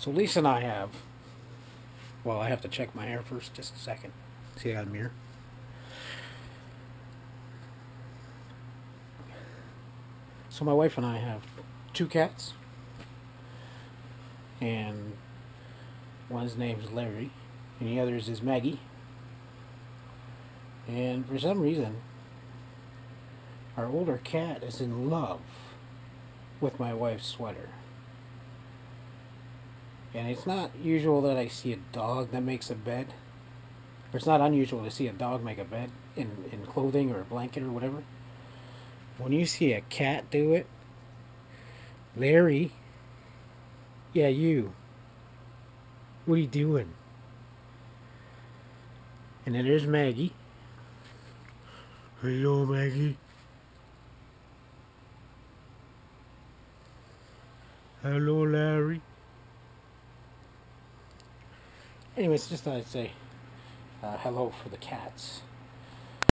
So Lisa and I have. Well, I have to check my hair first. Just a second. See, I got a mirror. So my wife and I have two cats, and one's name's Larry, and the other's is Maggie. And for some reason, our older cat is in love with my wife's sweater. And it's not usual that I see a dog that makes a bed. Or it's not unusual to see a dog make a bed in, in clothing or a blanket or whatever. When you see a cat do it, Larry, yeah, you, what are you doing? And then there's Maggie. Hello, Maggie. Hello, Larry. Anyways, just thought I'd say uh, hello for the cats.